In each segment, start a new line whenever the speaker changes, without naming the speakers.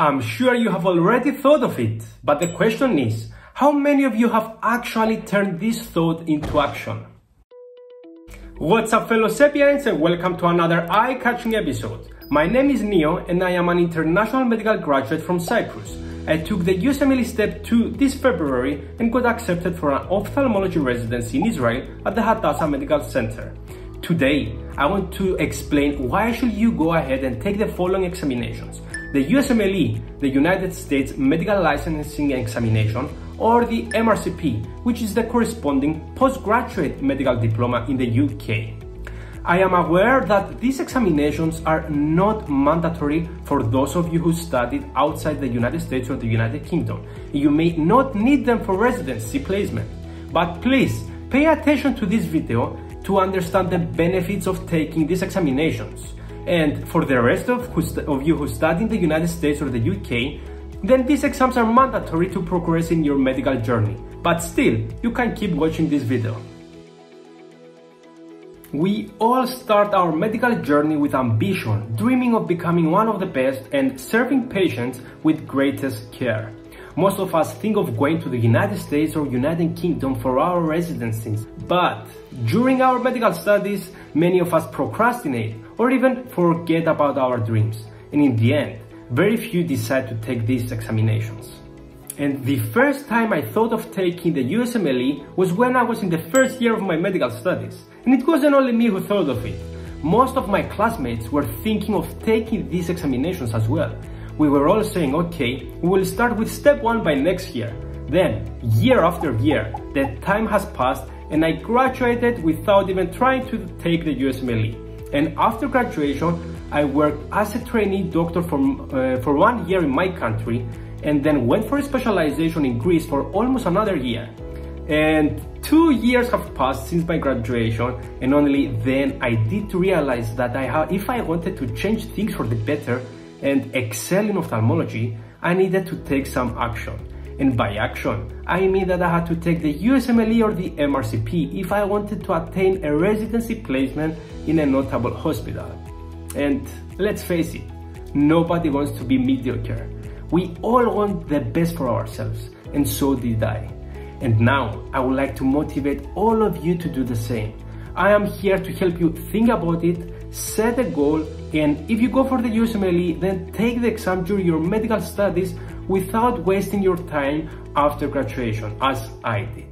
I'm sure you have already thought of it, but the question is, how many of you have actually turned this thought into action? What's up fellow Sapiens and welcome to another eye-catching episode. My name is Neo and I am an international medical graduate from Cyprus. I took the USMLE Step 2 this February and got accepted for an ophthalmology residency in Israel at the Hadassah Medical Center. Today, I want to explain why should you go ahead and take the following examinations. The USMLE, the United States Medical Licensing Examination, or the MRCP, which is the corresponding postgraduate medical diploma in the UK. I am aware that these examinations are not mandatory for those of you who studied outside the United States or the United Kingdom. You may not need them for residency placement. But please, pay attention to this video to understand the benefits of taking these examinations. And for the rest of, of you who study in the United States or the UK, then these exams are mandatory to progress in your medical journey. But still, you can keep watching this video. We all start our medical journey with ambition, dreaming of becoming one of the best and serving patients with greatest care. Most of us think of going to the United States or United Kingdom for our residencies, but during our medical studies, many of us procrastinate or even forget about our dreams. And in the end, very few decide to take these examinations. And the first time I thought of taking the USMLE was when I was in the first year of my medical studies. And it wasn't only me who thought of it. Most of my classmates were thinking of taking these examinations as well. We were all saying, okay, we will start with step one by next year. Then, year after year, the time has passed and I graduated without even trying to take the USMLE. And after graduation, I worked as a trainee doctor for, uh, for one year in my country and then went for a specialization in Greece for almost another year. And two years have passed since my graduation and only then I did realize that I have, if I wanted to change things for the better and excel in ophthalmology, I needed to take some action. And by action, I mean that I had to take the USMLE or the MRCP if I wanted to attain a residency placement in a notable hospital. And let's face it, nobody wants to be mediocre. We all want the best for ourselves, and so did I. And now I would like to motivate all of you to do the same. I am here to help you think about it, set a goal, and if you go for the USMLE, then take the exam during your medical studies without wasting your time after graduation, as I did.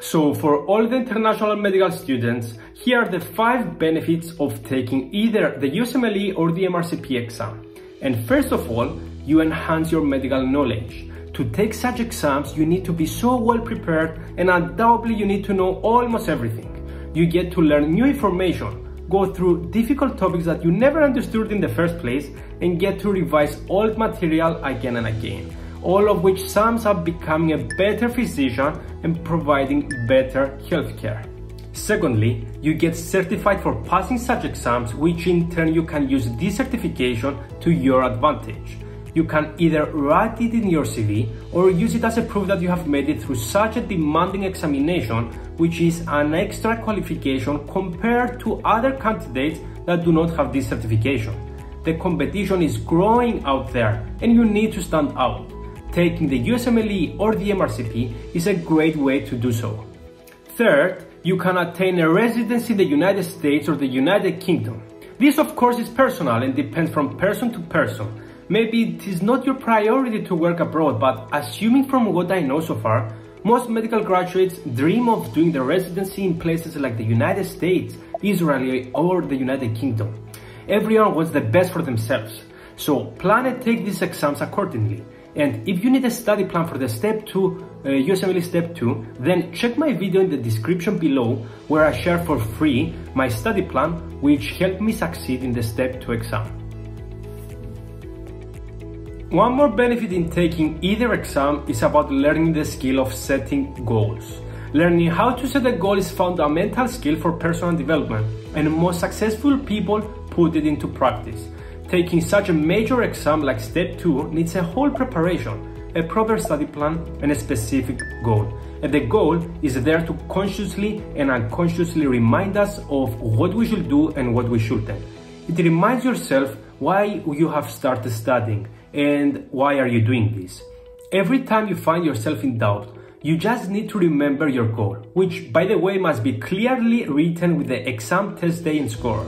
So for all the international medical students, here are the 5 benefits of taking either the USMLE or the MRCP exam. And first of all, you enhance your medical knowledge. To take such exams, you need to be so well prepared and undoubtedly you need to know almost everything. You get to learn new information, go through difficult topics that you never understood in the first place and get to revise old material again and again. All of which sums up becoming a better physician and providing better healthcare. Secondly, you get certified for passing such exams, which in turn you can use this certification to your advantage. You can either write it in your CV or use it as a proof that you have made it through such a demanding examination, which is an extra qualification compared to other candidates that do not have this certification. The competition is growing out there and you need to stand out. Taking the USMLE or the MRCP is a great way to do so. Third, you can attain a residency in the United States or the United Kingdom. This of course is personal and depends from person to person. Maybe it is not your priority to work abroad, but assuming from what I know so far, most medical graduates dream of doing their residency in places like the United States, Israel, or the United Kingdom. Everyone wants the best for themselves, so plan and take these exams accordingly. And if you need a study plan for the step 2, uh, USMLE step 2, then check my video in the description below where I share for free my study plan which helped me succeed in the step 2 exam. One more benefit in taking either exam is about learning the skill of setting goals. Learning how to set a goal is fundamental skill for personal development and most successful people put it into practice. Taking such a major exam like step 2 needs a whole preparation, a proper study plan and a specific goal. And the goal is there to consciously and unconsciously remind us of what we should do and what we shouldn't. It reminds yourself why you have started studying and why are you doing this. Every time you find yourself in doubt, you just need to remember your goal, which by the way must be clearly written with the exam test day and score.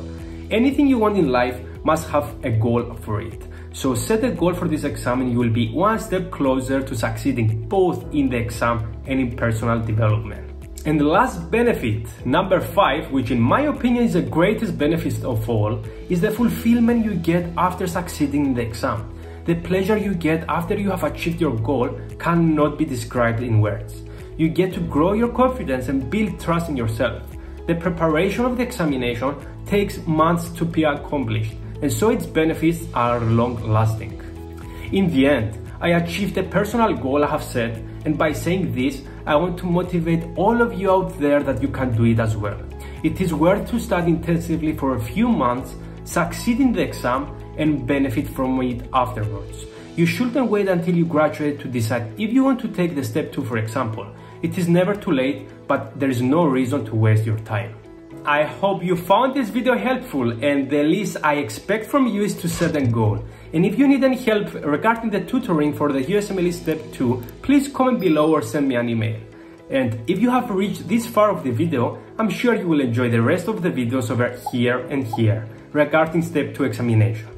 Anything you want in life must have a goal for it. So set a goal for this exam and you will be one step closer to succeeding both in the exam and in personal development. And the last benefit, number five, which in my opinion is the greatest benefit of all, is the fulfillment you get after succeeding in the exam. The pleasure you get after you have achieved your goal cannot be described in words. You get to grow your confidence and build trust in yourself. The preparation of the examination takes months to be accomplished, and so its benefits are long lasting. In the end, I achieved the personal goal I have set, and by saying this, I want to motivate all of you out there that you can do it as well. It is worth to study intensively for a few months, succeed in the exam, and benefit from it afterwards. You shouldn't wait until you graduate to decide if you want to take the step 2 for example. It is never too late, but there is no reason to waste your time. I hope you found this video helpful and the least I expect from you is to set a goal. And if you need any help regarding the tutoring for the USMLE Step 2, please comment below or send me an email. And if you have reached this far of the video, I'm sure you will enjoy the rest of the videos over here and here regarding Step 2 examination.